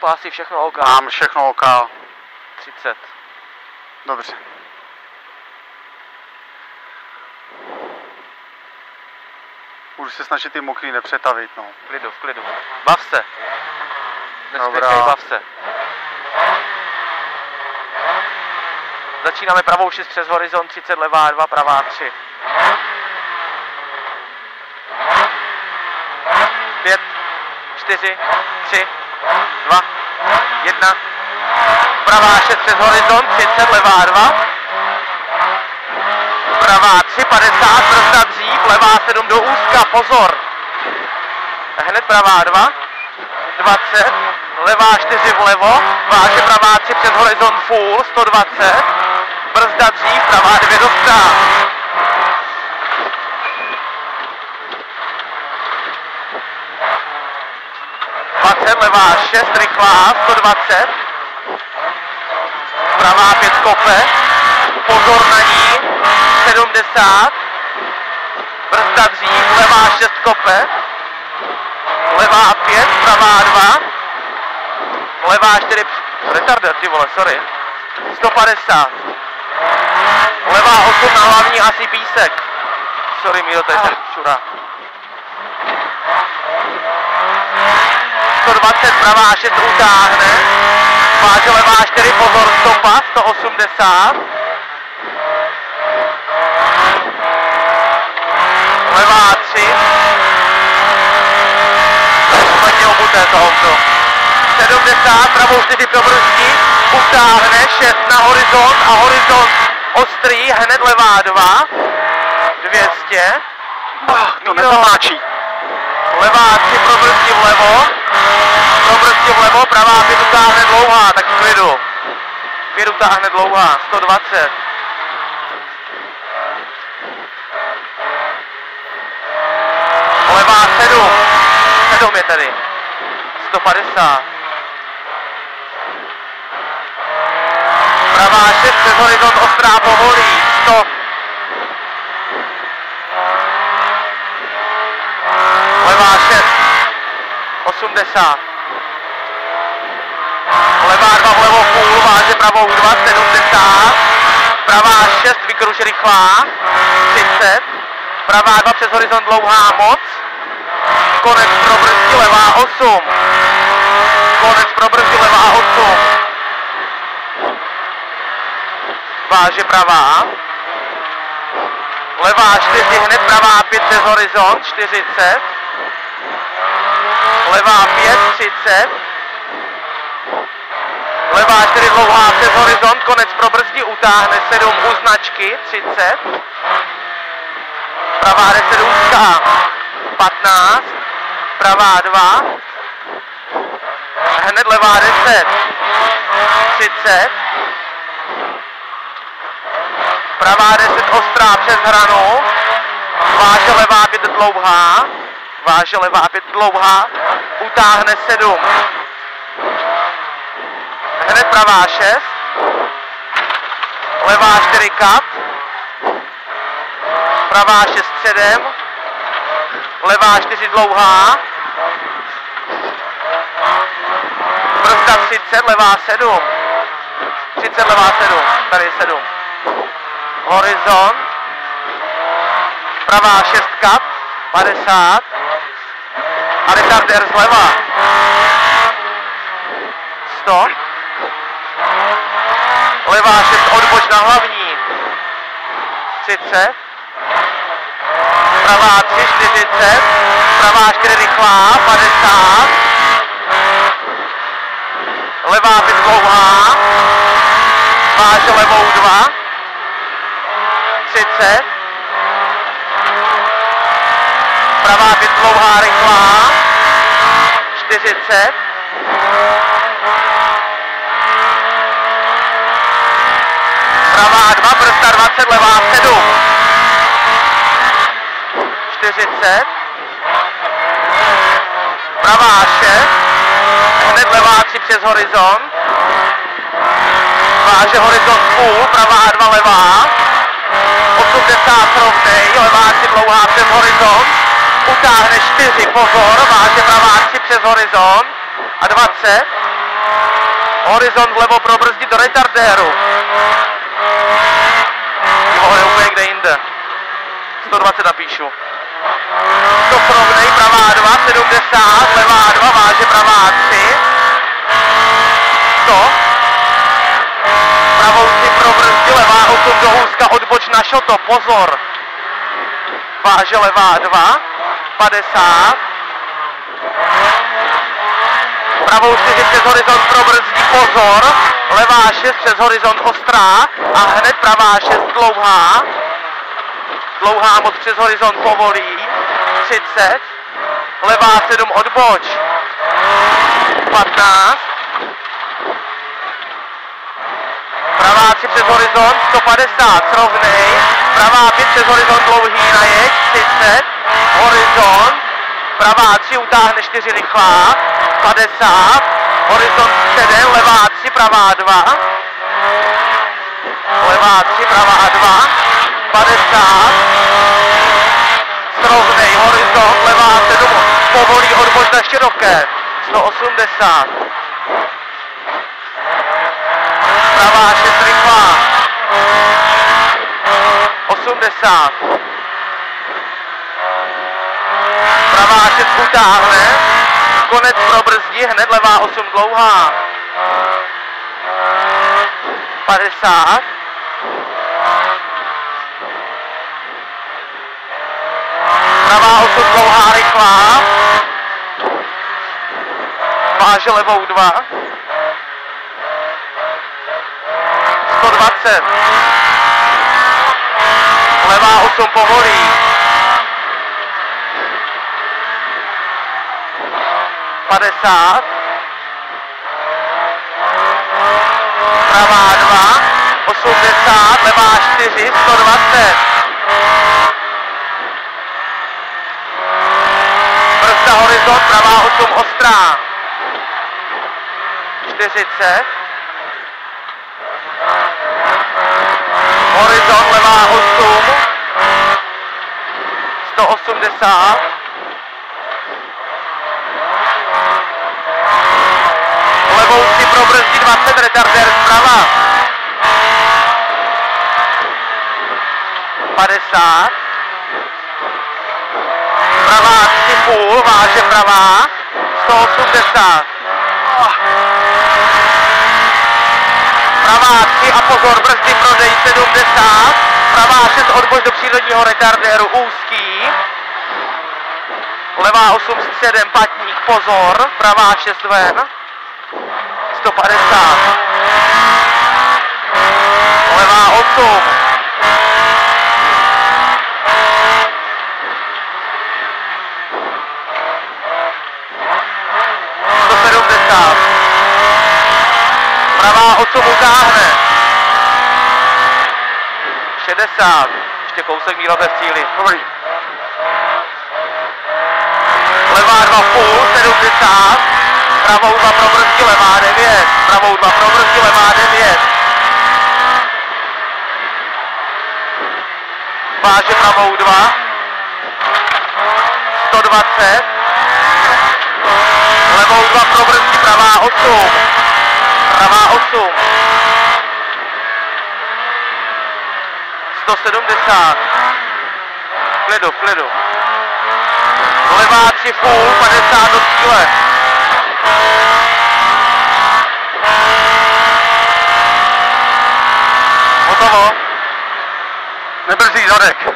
Pásy všechno OK. Mám všechno OK. 30. Dobře. Budu se snažit ty mokrý nepřetavit, no. V klidu, v klidu. Bav se. Nespěchej, bav se. Začínáme pravou 6 přes horizont, 30 levá 2, pravá 3. 5, 4, 3, 2, 1. Pravá 6 přes horizont, 30 levá 2. Pravá 3, 50, brzda dřív, levá 7 do úzka, pozor. Hned pravá 2, 20, levá 4 vlevo, váže pravá 3 přes horizont full, 120, brzda dřív, pravá 2 do strán. Levá 6, rychlá, 120, pravá 5 kope, pozor na ní, 70, brzda dřív, levá 6 kope, levá 5, pravá 2, levá 4, retarder, ty vole, sorry, 150, levá 8 na hlavní asi písek, sorry Míro, to je šura. 120, pravá 6 utáhne, váže levá 4, pozor, stopa, 180, levá 3, špatně obuté to auto, 70, pravou 4 probrzdí, utáhne, 6 na horizont a horizont ostrý, hned levá 2, 200, To nezamáčí. Levá 3 probrzdí vlevo, probrzdí vlevo, pravá 5 utáhne dlouhá, tak v klidu. 5 utáhne dlouhá, 120. Levá 7, 7 je tady, 150. Pravá 6 přes horizont ostrá povolí, 100. Levá 6, 80. Levá 2 vlevo půl, váže pravou 2, 70. Pravá 6, vykruž rychlá, 30. Pravá 2 přes horizont dlouhá moc. Konec pro brzdi, levá 8. Konec pro brzdi, levá 8. Váže pravá. Levá 4, hned pravá 5 přes horizont, 40 levá 5, 30, levá 4 dlouhá přes horizont, konec pro brzdi, utáhne 7 u značky, 30, pravá 10 úzká, 15, pravá 2, hned levá 10, 30, pravá 10 ostrá přes hranu, váže levá 5 dlouhá, váže levá 5 dlouhá, utáhne 7. Hned pravá 6, levá 4 kat, pravá 6 7, levá 4 dlouhá, brzda 30, levá 7, 30, levá 7, tady je 7. Horizont, pravá 6 kat, 50, a retarder zleva. 100. Levá 6 odboč na hlavní. 30. Pravá 3, 40. Pravá 4 rychlá, 50. Levá 5 dlouhá. Váže levou 2. 30. Pravá 5 dlouhá, rychlá. 40. Pravá 2, brzda 20, levá 7. 40. Pravá 6. Hned levá 3 přes horizont. Váže horizont půl, pravá 2 levá. 80 rovnej, levá 3 dlouhá přes horizont. Utáhne 4, pozor, váže pravá 3 přes horizont. A 20. Horizont vlevo probrzdit do retardéru. Ty mohli úplně kde jinde. 120 napíšu. To provnej, pravá 2, 70, levá 2, váže pravá 3. 100. Pravou si probrzdí, levá 8 do úzka, odboč na šoto, pozor. Váže levá 2, 50. Pravou 4 přes horizont probrzdí, pozor. Levá 6 přes horizont ostrá a hned pravá 6 dlouhá. Dlouhá moc přes horizont povolí. 30. Levá 7 odboč. 15. Pravá 3 přes horizont 150, srovnej. Pravá 5 přes horizont dlouhý najeď 30. Horizont. Pravá 3 utáhne 4 rychlá. 50. Horizont 7, levá 3, pravá 2. Levá 3, pravá 2. 50. Srovnej, horizont, levá 7. Povolí odboč na široké. 180. Pravá 6 rychlá. 80. Pravá 6 utáhne. Konec probrzdí, hned levá 8 dlouhá. 50. Pravá 8 dlouhá rychlá. Váže levou 2. 120. Levá 8 povolí. Padesát. Pravá 2. 80. Levá 4. 120. Brzda horizont. Pravá 8 ostrá. 40. Horizont levá 8. 180. Levou si probrzdí 20, retardér zprava. 50. Pravá 3 půl, váže pravá. 180. Pravá 3 a pozor, brzdy prodej 70. Pravá 6 odboč do přírodního retardéru úzký. Levá 8 7 patník, pozor. Pravá 6 ven. 150. Levá 8. Pravá 8 utáhne. 60. Ještě kousek míla bez cíly. Dobrý. Levá 2 půl, 70. Pravou 2 probrzdí, levá 9. Pravou 2 probrzdí, levá 9. Váže pravou 2. 120. Levou 2 probrzdí, pravá 8 pravá 8. 170. V klidu. Levá 3 full, 50 do cíle. Hotovo. Nebrzí zadek.